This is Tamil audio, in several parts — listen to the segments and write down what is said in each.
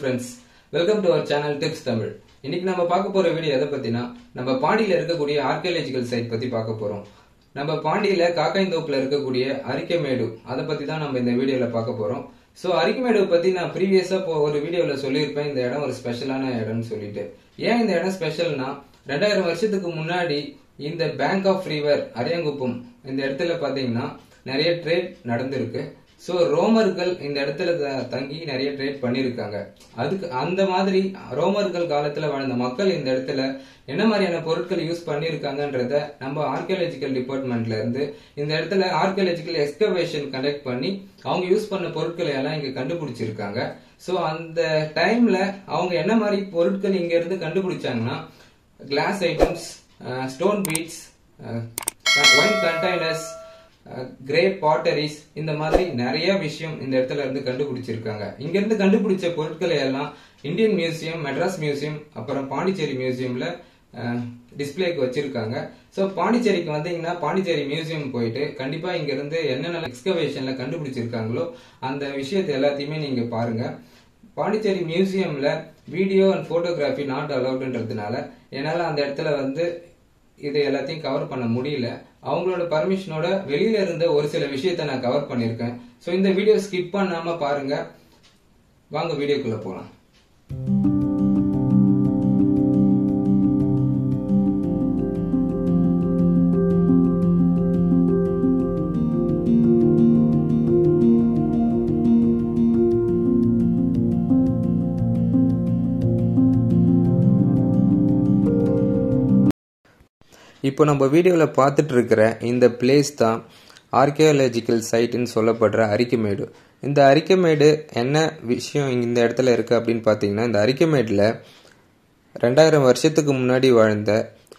Friends welcome to our channel tips Tamil இன்னைக்கு நம்ம பார்க்க போற வீடியோ எதை பத்தினா நம்ம பாண்டியில இருக்கக்கூடிய ஆர்கியாலஜிக்கல் சைட் பத்தி பார்க்க போறோம். நம்ம பாண்டியில காக்காய்ந்தோப்புல இருக்கக்கூடிய அரிக்கமேடு அதை பத்தி தான் நம்ம இந்த வீடியோல பார்க்க போறோம். ஸோ அரிக்கமேடு பத்தி நான் ப்ரீவியஸா ஒரு வீடியோல சொல்லியிருப்பேன். இந்த இடம் ஒரு ஸ்பெஷலான இடம்னு சொல்லிட்டு. ஏன் இந்த இடம் ஸ்பெஷல்னா ரெண்டாயிரம் வருஷத்துக்கு முன்னாடி இந்த பேங்க் ஆஃப் ரிவர் அரியங்குப்பம் இந்த இடத்துல பாத்தீங்கன்னா நிறைய ட்ரேட் நடந்திருக்கு. ஸோ ரோமர்கள் இந்த இடத்துல த- தங்கி நிறைய ட்ரேட் பண்ணியிருக்காங்க அதுக்கு அந்த மாதிரி ரோமர்கள் காலத்தில் வாழ்ந்த மக்கள் இந்த இடத்துல என்ன மாதிரியான பொருட்கள் யூஸ் பண்ணியிருக்காங்கன்றத நம்ம ஆர்கியாலஜிக்கல் டிபார்ட்மெண்ட்ல இருந்து இந்த இடத்துல ஆர்கியாலஜிக்கல் எக்ஸ்கவேஷன் கண்டக்ட் பண்ணி அவங்க யூஸ் பண்ண பொருட்களை எல்லாம் இங்க கண்டுபிடிச்சிருக்காங்க. ஸோ அந்த டைம்ல அவங்க என்ன மாதிரி பொருட்கள் இங்க இருந்து கண்டுபிடிச்சாங்கன்னா glass items stone beads wine containers grey potteries இந்த மாதிரி நிறைய விஷயம் இந்த இடத்துல இருந்து கண்டுபிடிச்சிருக்காங்க. இங்க இருந்து கண்டுபிடிச்ச பொருட்களை எல்லாம் இந்தியன் மியூசியம் மெட்ராஸ் மியூசியம் அப்புறம் பாண்டிச்சேரி மியூசியம்ல டிஸ்பிளேக்கு வச்சிருக்காங்க. ஸோ பாண்டிச்சேரிக்கு வந்தீங்கன்னா பாண்டிச்சேரி மியூசியம் போயிட்டு கண்டிப்பா இங்க இருந்து என்னென்ன எக்ஸ்கவேஷன்ல கண்டுபிடிச்சிருக்காங்களோ அந்த விஷயத்தை எல்லாத்தையுமே நீங்க பாருங்க. பாண்டிச்சேரி மியூசியம்ல வீடியோ அண்ட் போட்டோகிராஃபி நாட் அலவுடுன்றதுனால என்னால அந்த இடத்துல வந்து இது எல்லாத்தையும் கவர் பண்ண முடியல. அவங்களோட பர்மிஷனோட வெளியில இருந்த ஒரு சில விஷயத்த நான் கவர் பண்ணியிருக்கேன். ஸோ இந்த வீடியோ ஸ்கிப் பண்ணாம பாருங்க. வாங்க வீடியோக்குள்ள போலாம். இப்போ நம்ம வீடியோவில் பார்த்துட்டு இருக்கிற இந்த பிளேஸ் தான் ஆர்கியாலஜிக்கல் சைட்டுன்னு சொல்லப்படுற அரிக்கமேடு. இந்த அரிக்கமேடு என்ன விஷயம் இந்த இடத்துல இருக்குது அப்படின்னு பார்த்தீங்கன்னா இந்த அரிக்கமேடில் ரெண்டாயிரம் வருஷத்துக்கு முன்னாடி வாழ்ந்த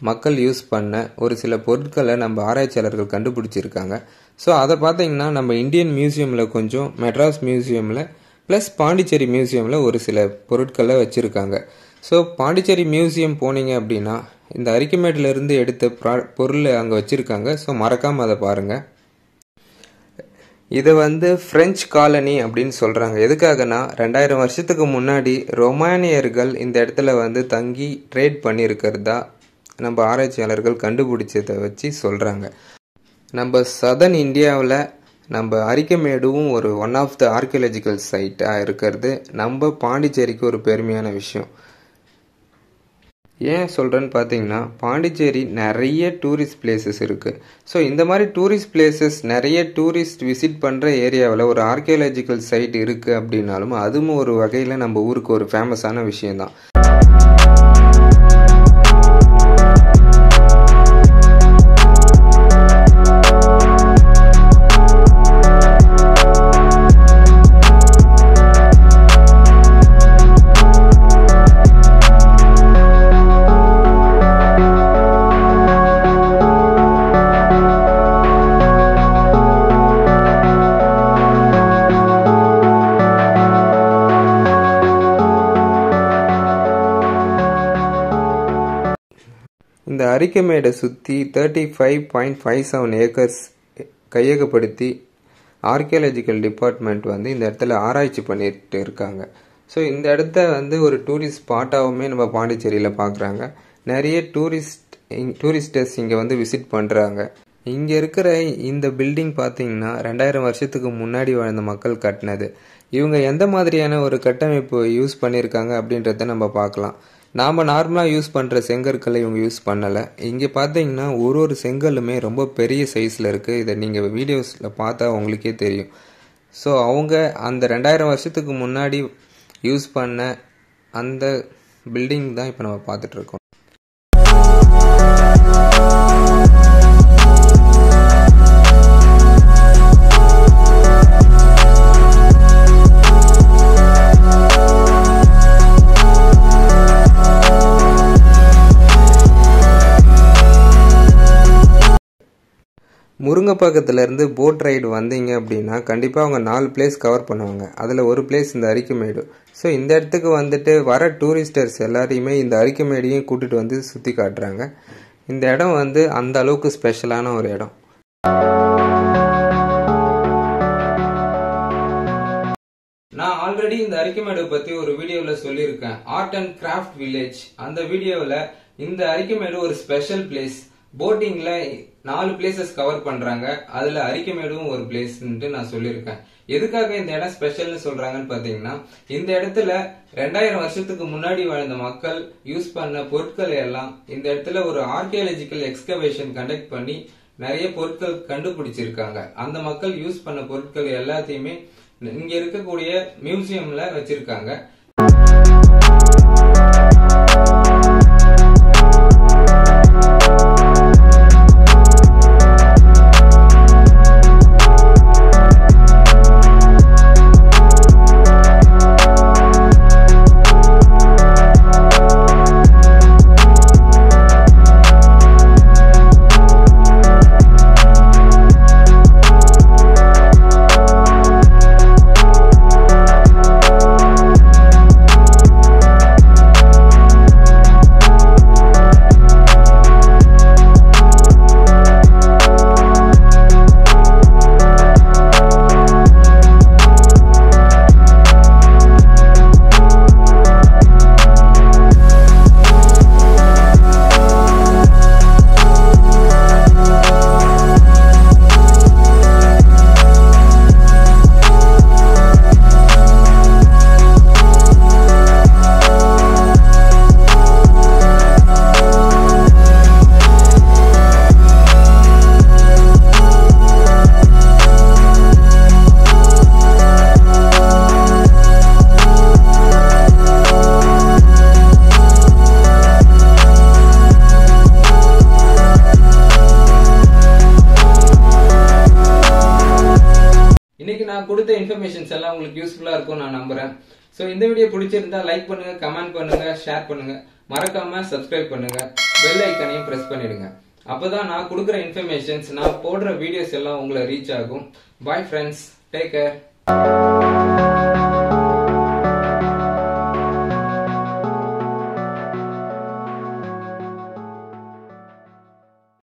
மக்கள் யூஸ் பண்ண ஒரு சில பொருட்களை நம்ம ஆராய்ச்சியாளர்கள் கண்டுபிடிச்சிருக்காங்க. ஸோ அதை பார்த்தீங்கன்னா நம்ம இந்தியன் மியூசியமில் கொஞ்சம் மெட்ராஸ் மியூசியமில் ப்ளஸ் பாண்டிச்சேரி மியூசியமில் ஒரு சில பொருட்களை வச்சுருக்காங்க. ஸோ பாண்டிச்சேரி மியூசியம் போனீங்க அப்படின்னா இந்த அரிக்கமேட்டிலிருந்து எடுத்த ப்ரா- பொருள் அங்கே வச்சுருக்காங்க. ஸோ மறக்காமல் அதை பாருங்கள் இதை வந்து ஃப்ரெஞ்ச் காலனி அப்படின்னு சொல்கிறாங்க எதுக்காகனா ரெண்டாயிரம் வருஷத்துக்கு முன்னாடி ரொமானியர்கள் இந்த இடத்துல வந்து தங்கி ட்ரேட் பண்ணியிருக்கிறதா நம்ம ஆராய்ச்சியாளர்கள் கண்டுபிடிச்சதை வச்சு சொல்கிறாங்க நம்ம சதன் இந்தியாவில் நம்ம அரிக்கமேடுவும் ஒரு ஒன் ஆஃப் த ஆர்கியாலஜிக்கல் சைட்டாக இருக்கிறது. நம்ம பாண்டிச்சேரிக்கு ஒரு பெருமையான விஷயம். ஏன் சொல்கிறேன்னு பார்த்தீங்கன்னா பாண்டிச்சேரி நிறைய டூரிஸ்ட் பிளேசஸ் இருக்குது ஸோ இந்த மாதிரி டூரிஸ்ட் பிளேசஸ் நிறைய டூரிஸ்ட் விசிட் பண்ணுற ஏரியாவில் ஒரு ஆர்கியாலஜிக்கல் சைட் இருக்குது அப்படின்னாலும் அதுவும் ஒரு வகையில் நம்ம ஊருக்கு ஒரு ஃபேமஸான விஷயம்தான். அரிக்கமேடை சுற்றி thirty five point five seven acres கையகப்படுத்தி archaeological department வந்து இந்த இடத்துல ஆராய்ச்சி பண்ணிட்டு இருக்காங்க. ஸோ இந்த இடத்த வந்து ஒரு டூரிஸ்ட் ஸ்பாட்டாகவுமே நம்ம பாண்டிச்சேரியில் பார்க்குறாங்க நிறைய டூரிஸ்ட் டூரிஸ்டர்ஸ் இங்கே வந்து விசிட் பண்ணுறாங்க இங்கே இருக்கிற இந்த பில்டிங் பார்த்தீங்கன்னா ரெண்டாயிரம் வருஷத்துக்கு முன்னாடி வாழ்ந்த மக்கள் கட்டினது. இவங்க எந்த மாதிரியான ஒரு கட்டமைப்பு யூஸ் பண்ணியிருக்காங்க அப்படின்றத நம்ம பார்க்கலாம். நாம் நார்மலாக யூஸ் பண்ணுற செங்கற்களை இவங்க யூஸ் பண்ணலை. இங்கே பார்த்தீங்கன்னா ஒரு ஒரு செங்கல்லுமே ரொம்ப பெரிய சைஸில் இருக்குது இதை நீங்கள் வீடியோஸில் பார்த்தா உங்களுக்கே தெரியும். ஸோ அவங்க அந்த ரெண்டாயிரம் வருஷத்துக்கு முன்னாடி யூஸ் பண்ண அந்த பில்டிங் தான் இப்போ நம்ம பார்த்துட்ருக்கோம் முருங்க பக்கத்துலேருந்து போட் ரைடு வந்தீங்க அப்படின்னா கண்டிப்பாக அவங்க நாலு பிளேஸ் கவர் பண்ணுவாங்க. அதில் ஒரு பிளேஸ் இந்த அரிக்கமேடு ஸோ இந்த இடத்துக்கு வந்துட்டு வர டூரிஸ்டர்ஸ் எல்லாரையுமே இந்த அரிக்கமேடையும் கூட்டிகிட்டு வந்து சுற்றி காட்டுறாங்க. இந்த இடம் வந்து அந்த அளவுக்கு ஸ்பெஷலான ஒரு இடம். நான் ஆல்ரெடி இந்த அரிக்கமேடு பற்றி ஒரு வீடியோவில் சொல்லியிருக்கேன். ஆர்ட் அண்ட் கிராஃப்ட் வில்லேஜ் அந்த வீடியோவில் இந்த அரிக்கமேடு ஒரு ஸ்பெஷல் பிளேஸ் போட்டிங்கில் நாலு பிளேசஸ் கவர் பண்ணுறாங்க அதில் அரிக்கமேடும் ஒரு பிளேஸ்ன்ட்டு நான் சொல்லியிருக்கேன். எதுக்காக இந்த இடம் ஸ்பெஷல்னு சொல்கிறாங்கன்னு பார்த்தீங்கன்னா இந்த இடத்துல ரெண்டாயிரம் வருஷத்துக்கு முன்னாடி வாழ்ந்த மக்கள் யூஸ் பண்ண பொருட்களை எல்லாம் இந்த இடத்துல ஒரு ஆர்கியாலஜிக்கல் எக்ஸ்கவேஷன் கண்டக்ட் பண்ணி நிறைய பொருட்கள் கண்டுபிடிச்சிருக்காங்க. அந்த மக்கள் யூஸ் பண்ண பொருட்கள் எல்லாத்தையுமே இங்கே இருக்கக்கூடிய மியூசியமில் வச்சுருக்காங்க. இன்னைக்கு நான் கொடுத்த இன்ஃபர்மேஷன்ஸ் எல்லாம் உங்களுக்கு யூஸ்ஃபுல்லா இருக்கும் நான் நம்புறேன். ஸோ இந்த வீடியோ பிடிச்சிருந்தா லைக் பண்ணுங்க கமெண்ட் பண்ணுங்க ஷேர் பண்ணுங்க. மறக்காம சப்ஸ்கிரைப் பண்ணுங்க. பெல் ஐக்கனையும் பிரஸ் பண்ணிடுங்க. அப்பதான் நான் கொடுக்குற இன்ஃபர்மேஷன்ஸ் நான் போடுற வீடியோஸ் எல்லாம் உங்களை ரீச் ஆகும். Bye friends take care